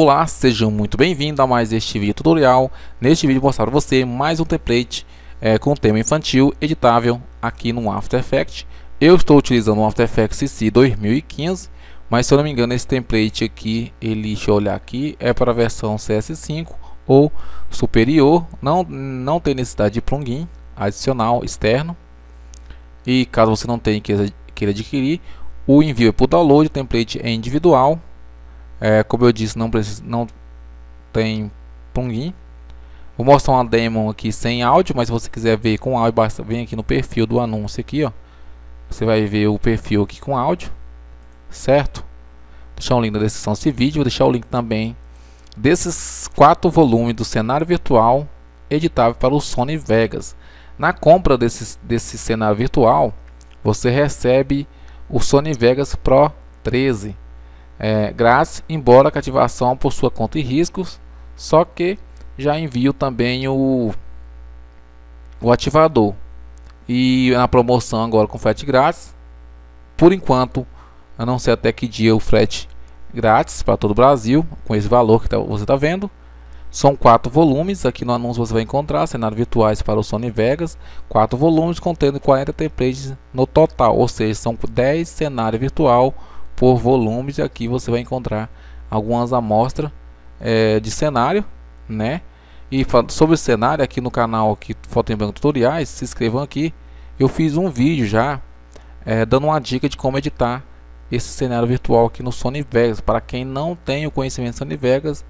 Olá, sejam muito bem-vindos a mais este vídeo tutorial. Neste vídeo vou mostrar para você mais um template é, com tema infantil editável aqui no After Effects. Eu estou utilizando o After Effects CC 2015, mas se eu não me engano esse template aqui, ele, deixa eu olhar aqui, é para a versão CS5 ou superior. Não, não tem necessidade de plugin adicional externo. E caso você não tenha queira, adquirir, o envio é por download, o template é individual é, como eu disse, não, precisa, não tem plugin. Vou mostrar uma demo aqui sem áudio, mas se você quiser ver com áudio, basta vir aqui no perfil do anúncio aqui, ó. Você vai ver o perfil aqui com áudio, certo? Vou deixar o link na descrição desse vídeo, vou deixar o link também desses quatro volumes do cenário virtual editável para o Sony Vegas. Na compra desse, desse cenário virtual, você recebe o Sony Vegas Pro 13 é, grátis, embora a cativação por sua conta e riscos, só que já envio também o, o ativador. E na promoção agora com frete grátis, por enquanto, a não sei até que dia o frete grátis para todo o Brasil, com esse valor que tá, você está vendo. São quatro volumes, aqui no anúncio você vai encontrar cenários virtuais para o Sony Vegas, quatro volumes contendo 40 templates no total, ou seja, são 10 cenários virtual por volumes e aqui você vai encontrar algumas amostras é, de cenário, né? E sobre cenário aqui no canal aqui Foto em Branco Tutoriais, se inscrevam aqui. Eu fiz um vídeo já é, dando uma dica de como editar esse cenário virtual aqui no Sony Vegas para quem não tem o conhecimento Sony Vegas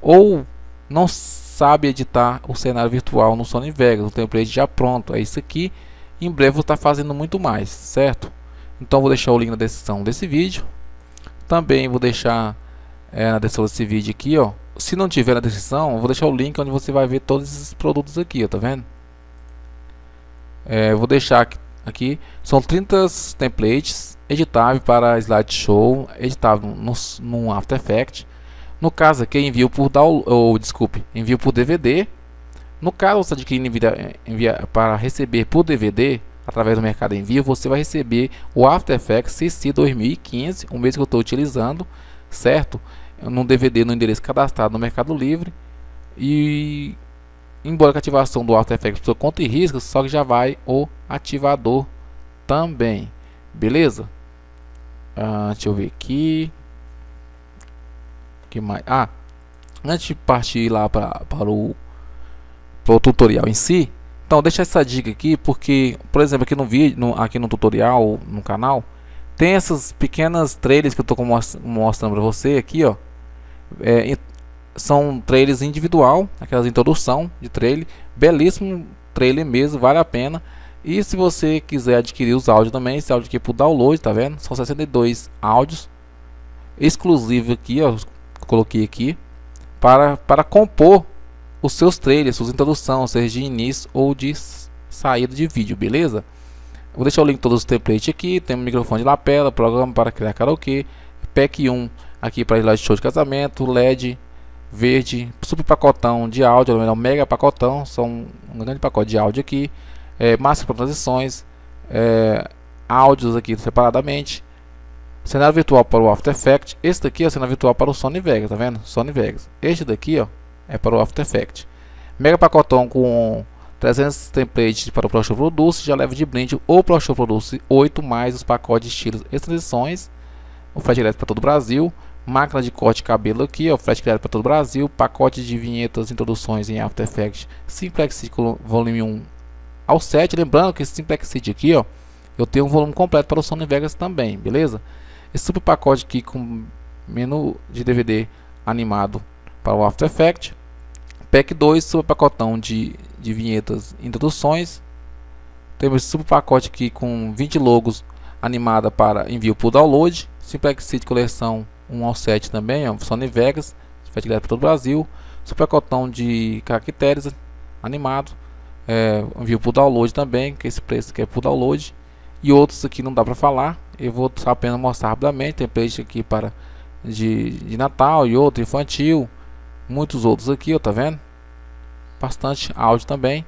ou não sabe editar o cenário virtual no Sony Vegas, o template já pronto. É isso aqui. Em breve vou estar fazendo muito mais, certo? Então vou deixar o link na descrição desse vídeo. Também vou deixar é, na descrição desse vídeo aqui, ó. Se não tiver na descrição, vou deixar o link onde você vai ver todos esses produtos aqui, ó, tá vendo? É, vou deixar aqui, aqui, são 30 templates editável para slideshow, editável no, no After Effects. No caso aqui, envio por download, ou desculpe, envio por DVD. No caso, você adquirir envia, envia para receber por DVD, através do Mercado Envio, você vai receber o After Effects CC 2015, o mês que eu estou utilizando, certo? Num DVD no endereço cadastrado no Mercado Livre. E embora a ativação do After Effects por conta e risco, só que já vai o ativador também. Beleza? Ah, deixa eu ver aqui. que mais? Ah, antes de partir lá para, o, para o tutorial em si, então, deixa essa dica aqui, porque, por exemplo, aqui no vídeo, no, aqui no tutorial, no canal, tem essas pequenas trailers que eu estou mostrando para você aqui, ó. É, são trailers individual, aquelas introdução de trailer, belíssimo trailer mesmo, vale a pena. E se você quiser adquirir os áudios também, esse áudio aqui é por download, tá vendo? São 62 áudios exclusivos aqui, ó, coloquei aqui para para compor os seus trailers, suas introduções, seja de início ou de saída de vídeo, beleza? Vou deixar o link todos os templates aqui, tem um microfone de lapela, programa para criar karaokê, pack 1 aqui para slide show de casamento, LED verde, super pacotão de áudio, ou melhor, mega pacotão, são um grande pacote de áudio aqui, é, máscara para transições, é, áudios aqui separadamente, cenário virtual para o After Effects, esse daqui é o cenário virtual para o Sony Vegas, tá vendo? Sony Vegas. Este daqui, ó, é para o After Effects. Mega pacotão com 300 templates para o ProShow Produce, já leva de brinde o ProShow Produce 8 mais os pacotes de estilos e transições, o frete direto para todo o Brasil, máquina de corte de cabelo aqui, o frete direto para todo o Brasil, pacote de vinhetas, introduções em After Effects, Simplex volume 1 ao 7, lembrando que esse Simplex aqui, ó, eu tenho um volume completo para o Sony Vegas também, beleza? Esse super pacote aqui com menu de DVD animado para o After Effects, Pack 2, super pacotão de, de vinhetas e introduções. Temos esse super pacote aqui com 20 logos animada para envio por download. Simplex City coleção 1 ao 7 também, ó, Sony Vegas, frete direto para todo o Brasil. Super pacotão de caracteres animado, é, envio por download também, que esse preço que é por download. E outros aqui não dá para falar, eu vou apenas mostrar rapidamente. Tem playlist aqui para de, de Natal e outro infantil muitos outros aqui, ó, tá vendo? Bastante áudio também.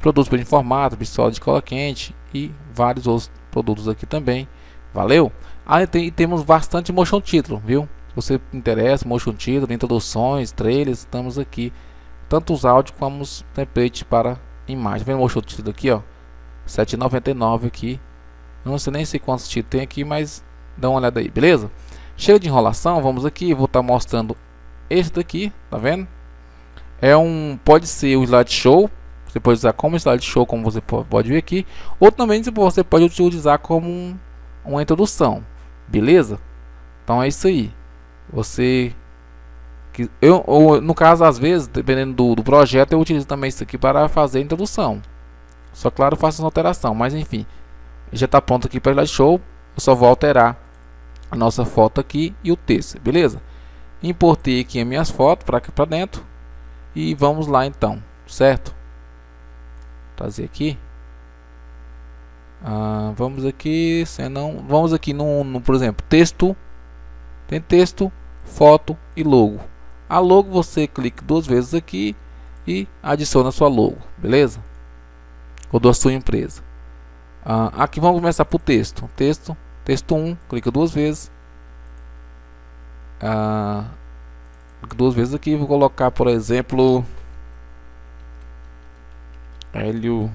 Produtos para formato, pistola de cola quente e vários outros produtos aqui também. Valeu? Aí tem, temos bastante motion título, viu? Se você interessa, motion título, introduções, trailers, estamos aqui. Tanto os áudios como os templates para imagem. Vem o motion título aqui, ó. 7,99 aqui. não sei nem sei quantos títulos tem aqui, mas dá uma olhada aí, beleza? Chega de enrolação, vamos aqui, vou estar tá mostrando esse daqui, tá vendo? É um, pode ser um slideshow, você pode usar como slideshow, como você pode ver aqui, ou também você pode utilizar como um, uma introdução, beleza? Então é isso aí. Você eu, ou, no caso, às vezes, dependendo do, do, projeto, eu utilizo também isso aqui para fazer a introdução. Só claro, faço essa alteração, mas enfim, já está pronto aqui para slideshow. Eu só vou alterar a nossa foto aqui e o texto, beleza? Importei aqui as minhas fotos para dentro e vamos lá então, certo? Trazer aqui. Ah, vamos aqui, senão, vamos aqui no, no, por exemplo, texto. Tem texto, foto e logo. A logo você clica duas vezes aqui e adiciona sua logo, beleza? Ou da sua empresa. Ah, aqui vamos começar por texto. Texto, texto 1, clica duas vezes. Ah, duas vezes aqui, vou colocar, por exemplo, Hélio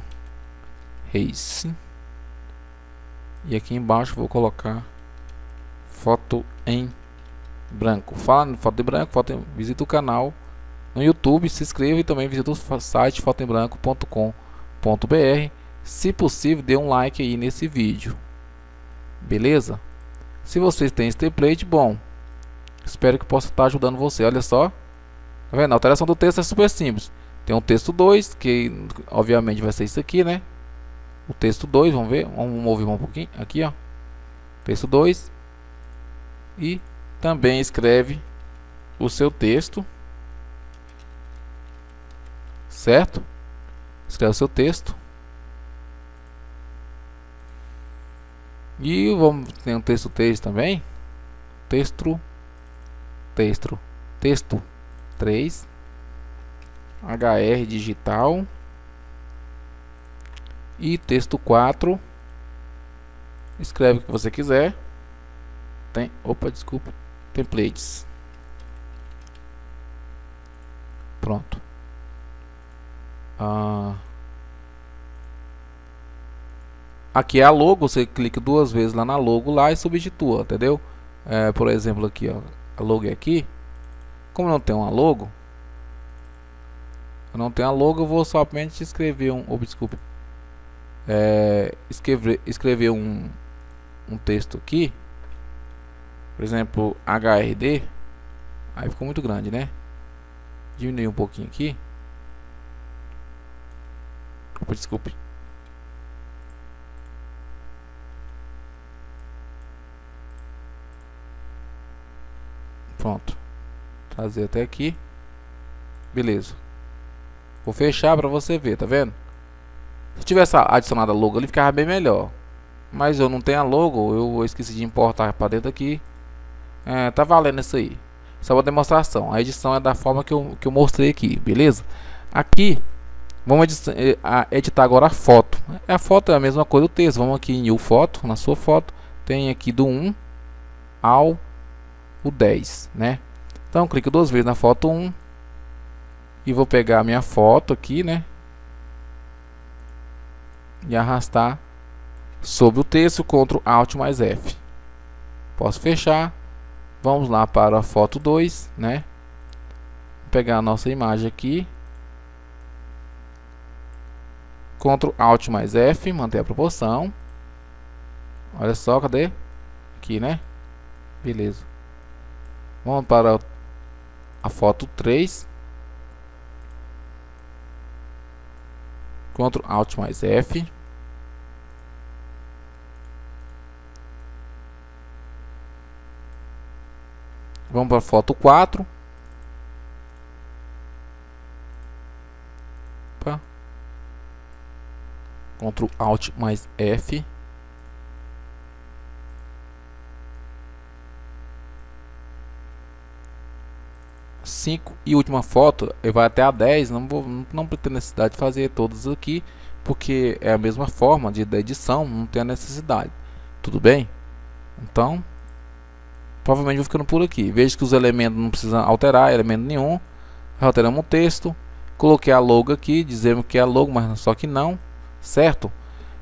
Reis. E aqui embaixo vou colocar foto em branco. Fala foto em branco, foto em, visita o canal no YouTube, se inscreva e também visita o site fotoembranco.com.br. Se possível, dê um like aí nesse vídeo. Beleza? Se vocês têm esse template, bom, espero que possa estar ajudando você. Olha só. Tá vendo? A alteração do texto é super simples. Tem um texto 2, que obviamente vai ser isso aqui, né? O texto 2, vamos ver. Vamos mover um pouquinho. Aqui, ó. Texto 2. E também escreve o seu texto. Certo? Escreve o seu texto. E vamos tem um texto texto também. Texto texto texto 3 HR digital e texto 4 escreve o que você quiser. Tem opa desculpa templates. Pronto. Ah, aqui é a logo você clica duas vezes lá na logo lá e substitua entendeu? É, por exemplo aqui ó logo aqui como não tem uma logo eu não tenho a logo eu vou somente escrever um oh, desculpa é, escrever, escrever um, um texto aqui por exemplo, HRD, aí ficou muito grande, né? Diminuir um pouquinho aqui. Opa, desculpe. Pronto. Trazer até aqui. Beleza. Vou fechar para você ver, tá vendo? Se tivesse adicionado a logo ali, ficava bem melhor. Mas eu não tenho a logo, eu esqueci de importar para dentro aqui. É, tá valendo isso aí. Só uma demonstração. A edição é da forma que eu, que eu mostrei aqui, beleza? Aqui, vamos eh, editar agora a foto. A foto é a mesma coisa do texto. Vamos aqui em New Foto, na sua foto. Tem aqui do 1 ao o 10, né? Então, clico duas vezes na foto 1. E vou pegar a minha foto aqui, né? E arrastar sobre o texto, Ctrl Alt mais F. Posso fechar Vamos lá para a foto 2, né? Vou pegar a nossa imagem aqui. Ctrl Alt mais F, manter a proporção. Olha só, cadê? Aqui, né? Beleza. Vamos para a foto 3. Ctrl Alt mais F. Vamos para a foto 4. Opa. Ctrl Alt mais F. Cinco e última foto, vai até a 10. Não vou, não ter necessidade de fazer todas aqui, porque é a mesma forma de da edição, não tem a necessidade. Tudo bem? Então, provavelmente vou ficando por aqui. Veja que os elementos não precisam alterar elemento nenhum. Alteramos o texto. Coloquei a logo aqui, dizemos que é a logo, mas só que não, certo?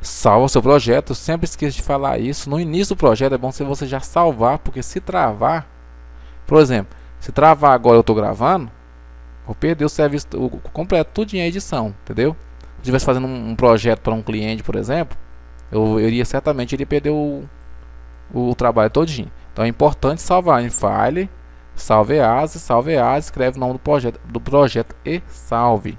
Salva seu projeto, Eu sempre esqueço de falar isso. No início do projeto é bom se você já salvar, porque se travar, por exemplo, se travar agora eu estou gravando, vou perder o serviço o, completo, tudo em edição, entendeu? Se estivesse fazendo um, projeto para um cliente, por exemplo, eu, eu iria certamente iria perder o, o trabalho todinho. Então é importante salvar em file, salve as, salve as, escreve o nome do projeto, do projeto e salve.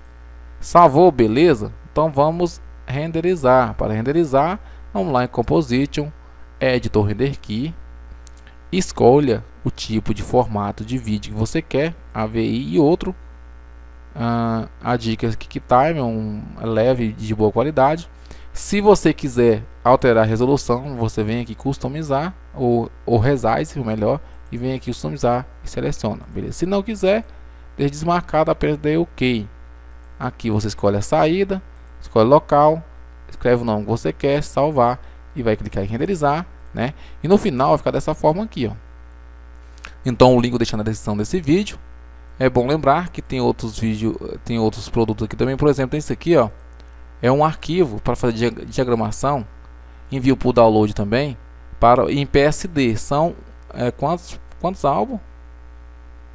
Salvou, beleza? Então vamos renderizar. Para renderizar, vamos lá em Composition, Editor Render Key, escolha o tipo de formato de vídeo que você quer, AVI e outro. Uh, a dica aqui que time, um leve de boa qualidade. Se você quiser alterar a resolução, você vem aqui customizar ou, ou resize, o melhor, e vem aqui customizar e seleciona, beleza? Se não quiser, deixa desmarcado, apenas dê OK. Aqui você escolhe a saída, escolhe local, escreve o nome que você quer, salvar e vai clicar em renderizar, né? E no final vai ficar dessa forma aqui, ó. Então o link eu deixo na descrição desse vídeo. É bom lembrar que tem outros vídeos, tem outros produtos aqui também, por exemplo, esse aqui, ó é um arquivo para fazer diagramação. Envio por download também para em PSD. São é, quantos quantos álbuns?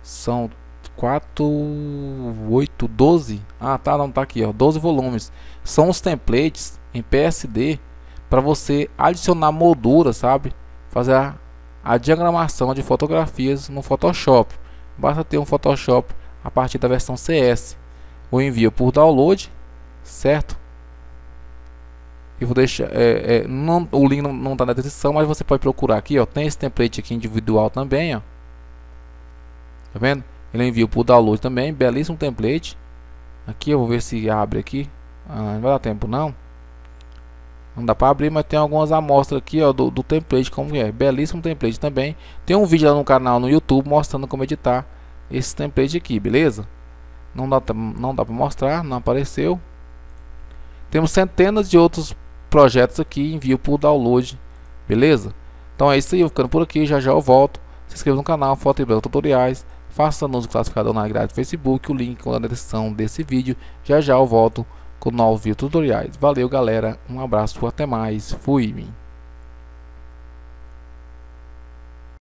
São 4 8 12. Ah, tá, não tá aqui, ó, 12 volumes. São os templates em PSD para você adicionar molduras, sabe? Fazer a, a diagramação de fotografias no Photoshop. Basta ter um Photoshop a partir da versão CS. O envio por download, certo? e vou deixar é, é, não, o link não está na descrição mas você pode procurar aqui ó tem esse template aqui individual também ó tá vendo ele envia por download também belíssimo template aqui eu vou ver se abre aqui ah, não vai dar tempo não não dá para abrir mas tem algumas amostras aqui ó do, do template como é belíssimo template também tem um vídeo lá no canal no YouTube mostrando como editar esse template aqui beleza não dá não dá para mostrar não apareceu temos centenas de outros projetos aqui, envio por download, beleza? Então é isso aí, ficando por aqui, já já eu volto. Se inscreva no canal, foto e belo tutoriais, faça anúncio do classificador na grade do Facebook, o link na descrição desse vídeo. Já já eu volto com novos tutoriais. Valeu galera, um abraço, até mais, fui!